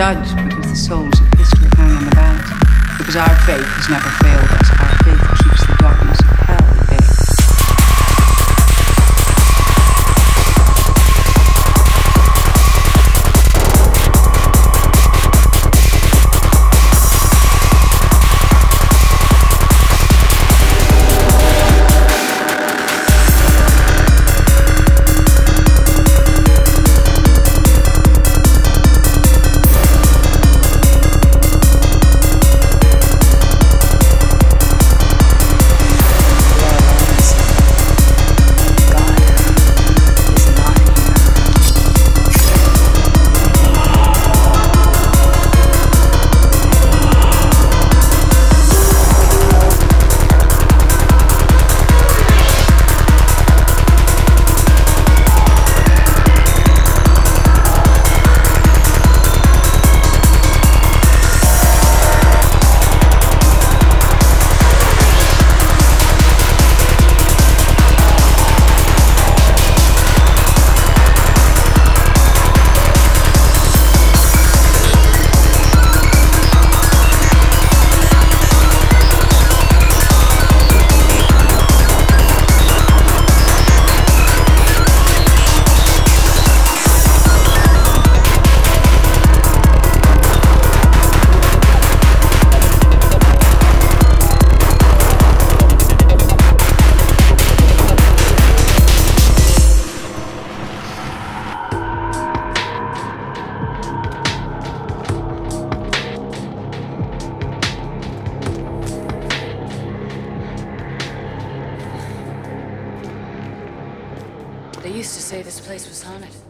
judged because the souls of history hang on the balance, because our faith has never failed us. They used to say this place was haunted.